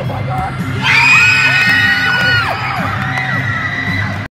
Oh my god!